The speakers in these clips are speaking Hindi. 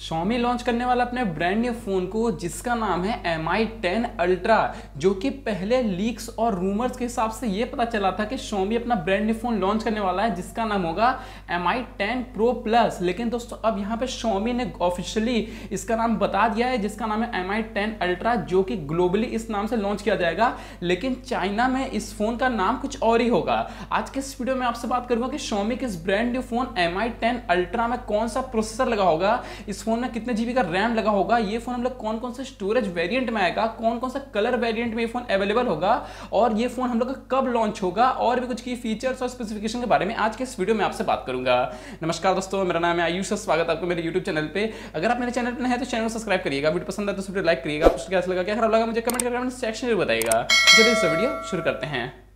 Xiaomi लॉन्च करने वाला अपने ब्रांड न्यू फ़ोन को, जिसका नाम है एम आई टेन अल्ट्रा जो कि पहले लीक्स और रूमर्स के हिसाब से ये पता चला था कि Xiaomi अपना ब्रांड न्यू फ़ोन लॉन्च करने वाला है, जिसका नाम होगा M I ten pro plus लेकिन दोस्तों, अब यहाँ पे Xiaomi ने ऑफिशियली इसका नाम बता दिया है, जिसका नाम है एम आई टेन अल्ट्रा जो कि ग्लोबली इस नाम से लॉन्च किया जाएगा। लेकिन चाइना में इस फ़ोन का नाम कुछ और ही होगा। आज के इस वीडियो में आपसे बात करूँगा कि Xiaomi के इस brand new phone M I ten ultra में कौन सा प्रोसेसर लगा होगा। इस फ़ोन में कितने जीबी का रैम लगा होगा, ये फ़ोन हम लोग कौन कौन सा स्टोरेज वेरिएंट में आएगा कौन कौन सा कलर वेरिएंट में ये फ़ोन अवेलेबल होगा, और ये फ़ोन हम लोग का कब लॉन्च होगा, और भी कुछ की फीचर्स और स्पेसिफिकेशन के बारे में आज के इस वीडियो में आपसे बात करूँगा। नमस्कार दोस्तों, मेरा नाम है आयुष स्वागत आपको मेरे यूट्यूब चैनल पे। अगर आप मेरे चैनल पर है तो चैनल को सब्सक्राइब करिएगा, वीडियो पसंद है तो वीडियो लाइक करिएगा क्या लगा क्या खराब लगा मुझे कमेंट करके बताइएगा चलिए इस वीडियो शुरू करते हैं।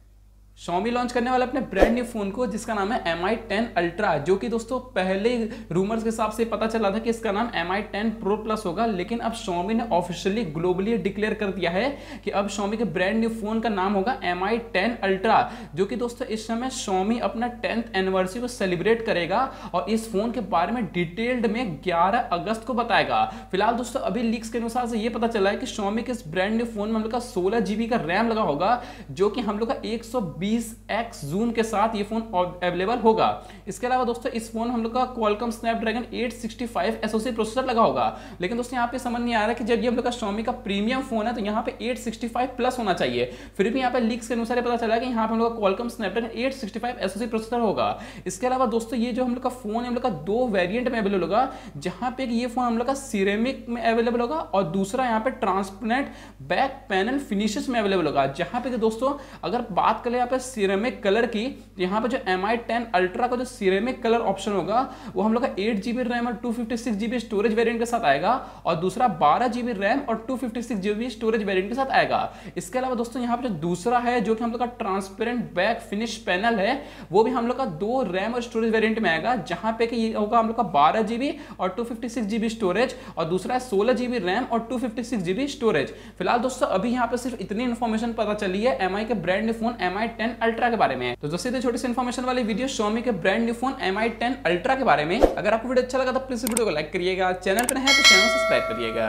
Xiaomi लॉन्च करने वाला अपने ब्रांड न्यू फ़ोन को, जिसका नाम है एम आई टेन अल्ट्रा जो कि दोस्तों पहले रूमर्स के हिसाब से पता चला था कि इसका नाम M I ten pro plus होगा, लेकिन अब Xiaomi ने ऑफिशियली ग्लोबली डिक्लेयर कर दिया है कि अब Xiaomi के ब्रांड न्यू फ़ोन का नाम होगा एम आई टेन अल्ट्रा जो कि दोस्तों इस समय Xiaomi अपना टेंथ एनिवर्सरी को सेलिब्रेट करेगा और इस फ़ोन के बारे में डिटेल्ड में ग्यारह अगस्त को बताएगा। फ़िलहाल दोस्तों अभी लीक्स के अनुसार से ये पता चला है कि शॉमी के इस ब्रांड न्यू फ़ोन में हम लोग का सोलह जीबी का रैम लगा होगा, जो कि हम लोग का एक सौ 20x जून के साथ ये फ़ोन अवेलेबल होगा। इसके अलावा दोस्तों, इस फ़ोन हम लोग का क्वालकॉम स्नैपड्रैगन 865 एसओसी प्रोसेसर लगा होगा। लेकिन दोस्तों, यहाँ पे समझ नहीं आ रहा कि जब ये हम लोग का Xiaomi का प्रीमियम फ़ोन है तो यहाँ पे 865 प्लस होना चाहिए। फिर भी यहाँ पे लीक्स के अनुसार पता चला कि यहाँ पे हम लोग का क्वालकॉम स्नैपड्रैगन 865 एसओसी प्रोसेसर होगा। इसके अलावा दोस्तों, ये जो हम लोग का फ़ोन है, हम लोग का दो वेरियंट में अवेलेबल होगा, जहाँ पे ये फ़ोन हम लोग का सिरेमिक में अवेलेबल होगा और दूसरा यहाँ पे ट्रांसपेरेंट बैक पैनल फिनिशेस में अवेलेबल होगा। जहाँ पे दोस्तों, अगर बात करें यहाँ सिरेमिक कलर की, यहाँ पे जो एम आई टेन अल्ट्रा का जो सिरेमिक कलर ऑप्शन होगा, वो हम लोग का एट जीबी रैम और two fifty six GB storage variant के साथ आएगा, और दूसरा बारह जीबी रैम और two fifty six GB storage variant के साथ आएगा। इसके अलावा दोस्तों, यहाँ पे जो दूसरा है, जो कि हम लोग का ट्रांसपेरेंट बैक फिनिश पैनल है, वो भी हम लोग का दो रैम और स्टोरेज वेरियंट में आएगा, जहाँ पे कि ये होगा हम लोग का बारह जीबी और two fifty six GB storage और दूसरा है सोलह जीबी रैम और two fifty six GB storage फ़िलहाल दोस्तों, अभी यहाँ पे सिर्फ़ इतनी इन्फॉर्मेशन पता चली है एम के brand phone M I ten ultra के बारे में तो जो सीधे छोटी सी इन्फॉर्मेशन वाली वीडियो शोमी के brand new phone M I ten ultra के बारे में। अगर आपको वीडियो अच्छा लगा तो प्लीज़ वीडियो को लाइक करिएगा। चैनल पर है तो चैनल सब्सक्राइब करिएगा।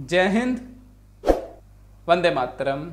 जय हिंद। वंदे मातरम।